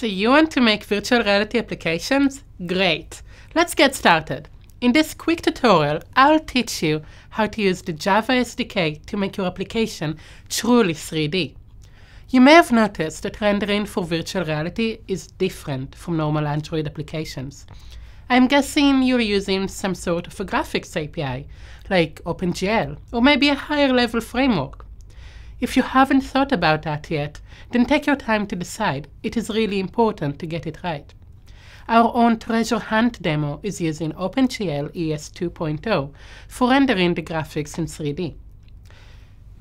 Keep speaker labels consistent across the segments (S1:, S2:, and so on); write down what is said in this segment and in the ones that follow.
S1: So you want to make virtual reality applications? Great! Let's get started. In this quick tutorial, I'll teach you how to use the Java SDK to make your application truly 3D. You may have noticed that rendering for virtual reality is different from normal Android applications. I'm guessing you're using some sort of a graphics API, like OpenGL, or maybe a higher level framework. If you haven't thought about that yet, then take your time to decide. It is really important to get it right. Our own treasure hunt demo is using OpenGL ES 2.0 for rendering the graphics in 3D.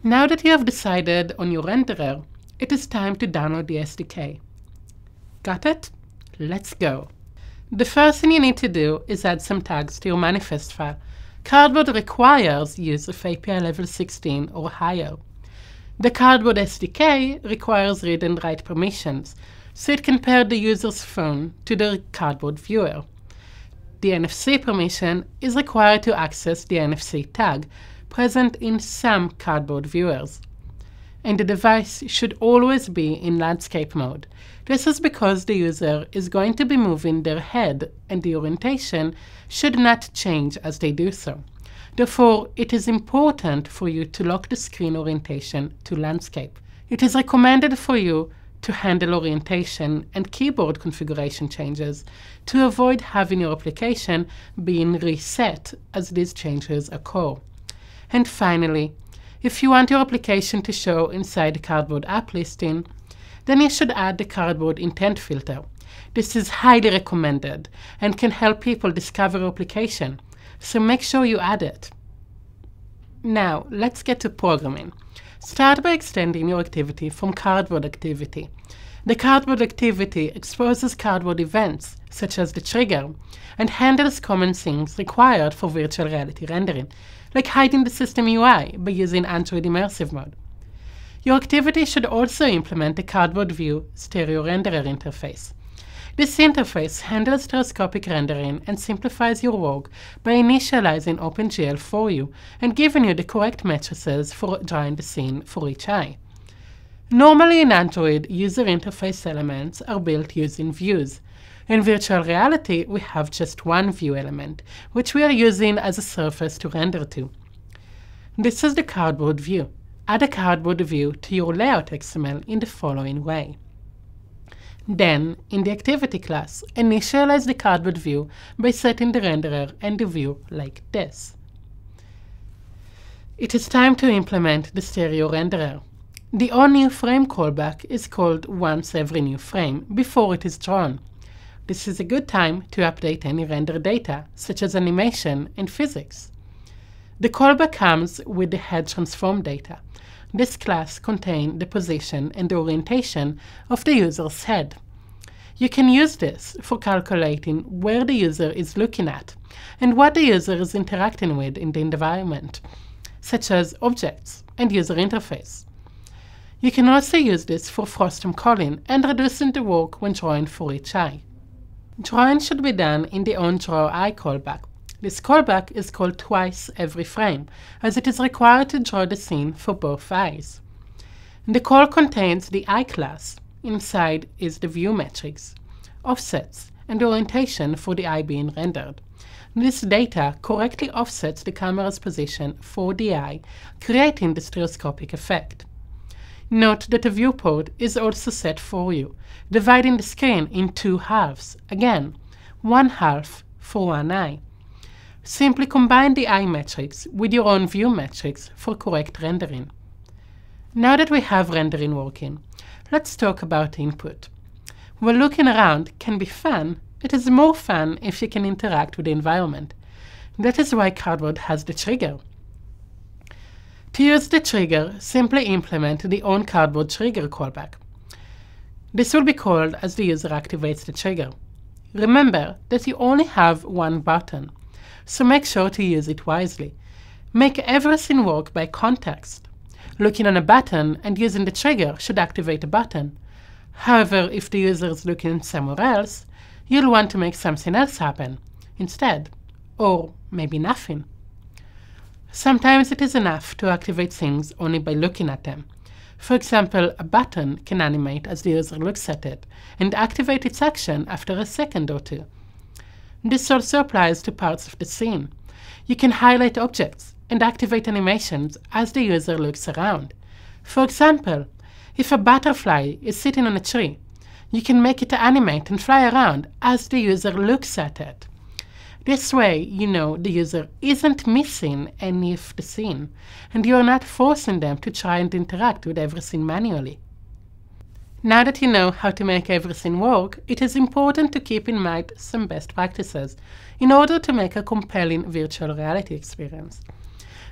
S1: Now that you have decided on your renderer, it is time to download the SDK. Got it? Let's go. The first thing you need to do is add some tags to your manifest file. Cardboard requires use of API level 16 or higher. The Cardboard SDK requires read and write permissions, so it can pair the user's phone to the Cardboard viewer. The NFC permission is required to access the NFC tag, present in some Cardboard viewers and the device should always be in landscape mode. This is because the user is going to be moving their head and the orientation should not change as they do so. Therefore, it is important for you to lock the screen orientation to landscape. It is recommended for you to handle orientation and keyboard configuration changes to avoid having your application being reset as these changes occur. And finally, if you want your application to show inside the Cardboard app listing, then you should add the Cardboard intent filter. This is highly recommended and can help people discover your application, so make sure you add it. Now, let's get to programming. Start by extending your activity from Cardboard activity. The Cardboard activity exposes Cardboard events, such as the trigger, and handles common things required for virtual reality rendering, like hiding the system UI by using Android Immersive Mode. Your activity should also implement the Cardboard View stereo renderer interface. This interface handles stereoscopic rendering and simplifies your work by initializing OpenGL for you and giving you the correct matrices for drawing the scene for each eye. Normally in Android, user interface elements are built using views, in virtual reality, we have just one view element, which we are using as a surface to render to. This is the cardboard view. Add a cardboard view to your layout XML in the following way. Then, in the activity class, initialize the cardboard view by setting the renderer and the view like this. It is time to implement the stereo renderer. The onNewFrame callback is called once every new frame before it is drawn. This is a good time to update any render data, such as animation and physics. The callback comes with the head transform data. This class contains the position and the orientation of the user's head. You can use this for calculating where the user is looking at and what the user is interacting with in the environment, such as objects and user interface. You can also use this for frustum culling and reducing the work when drawing for each eye. Drawing should be done in the onDrawEye callback. This callback is called twice every frame, as it is required to draw the scene for both eyes. The call contains the eye class. Inside is the view matrix, offsets, and orientation for the eye being rendered. This data correctly offsets the camera's position for the eye, creating the stereoscopic effect. Note that a viewport is also set for you, dividing the screen in two halves, again, one half for one eye. Simply combine the eye matrix with your own view matrix for correct rendering. Now that we have rendering working, let's talk about input. While looking around can be fun, it is more fun if you can interact with the environment. That is why Cardboard has the trigger. To use the trigger, simply implement the onCardboard trigger callback. This will be called as the user activates the trigger. Remember that you only have one button, so make sure to use it wisely. Make everything work by context. Looking on a button and using the trigger should activate a button. However, if the user is looking somewhere else, you'll want to make something else happen instead, or maybe nothing. Sometimes it is enough to activate things only by looking at them. For example, a button can animate as the user looks at it and activate its action after a second or two. This also applies to parts of the scene. You can highlight objects and activate animations as the user looks around. For example, if a butterfly is sitting on a tree, you can make it animate and fly around as the user looks at it. This way, you know the user isn't missing any of the scene, and you're not forcing them to try and interact with everything manually. Now that you know how to make everything work, it is important to keep in mind some best practices in order to make a compelling virtual reality experience.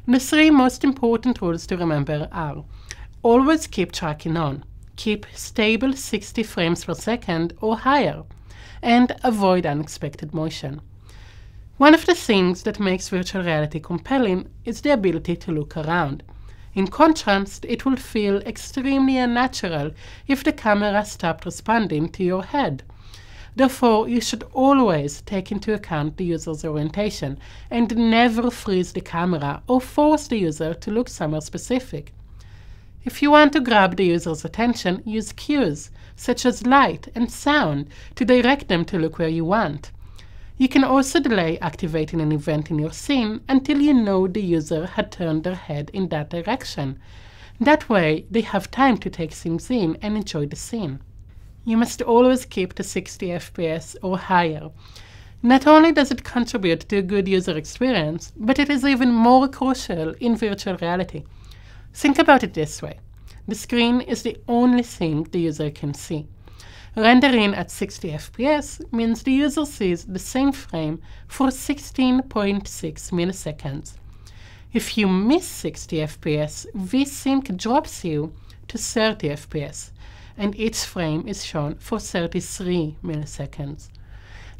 S1: The three most important rules to remember are always keep tracking on, keep stable 60 frames per second or higher, and avoid unexpected motion. One of the things that makes virtual reality compelling is the ability to look around. In contrast, it will feel extremely unnatural if the camera stopped responding to your head. Therefore, you should always take into account the user's orientation and never freeze the camera or force the user to look somewhere specific. If you want to grab the user's attention, use cues, such as light and sound, to direct them to look where you want. You can also delay activating an event in your scene until you know the user had turned their head in that direction. That way, they have time to take things in and enjoy the scene. You must always keep the 60 FPS or higher. Not only does it contribute to a good user experience, but it is even more crucial in virtual reality. Think about it this way. The screen is the only thing the user can see. Rendering at 60 FPS means the user sees the same frame for 16.6 milliseconds. If you miss 60 FPS, VSync drops you to 30 FPS, and each frame is shown for 33 milliseconds.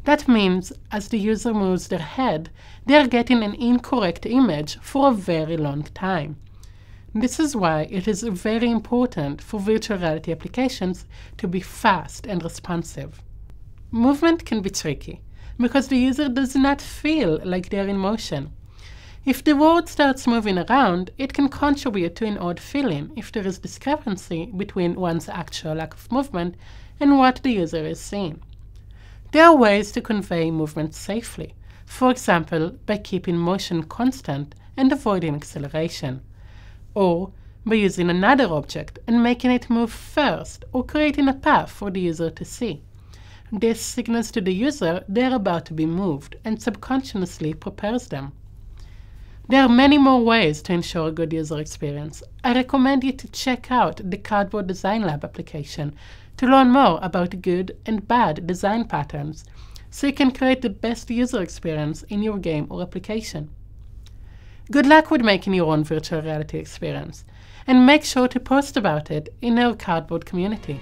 S1: That means as the user moves their head, they are getting an incorrect image for a very long time. This is why it is very important for virtual reality applications to be fast and responsive. Movement can be tricky because the user does not feel like they are in motion. If the world starts moving around, it can contribute to an odd feeling if there is discrepancy between one's actual lack of movement and what the user is seeing. There are ways to convey movement safely, for example, by keeping motion constant and avoiding acceleration or by using another object and making it move first or creating a path for the user to see. This signals to the user they're about to be moved and subconsciously prepares them. There are many more ways to ensure a good user experience. I recommend you to check out the Cardboard Design Lab application to learn more about good and bad design patterns so you can create the best user experience in your game or application. Good luck with making your own virtual reality experience, and make sure to post about it in our Cardboard community.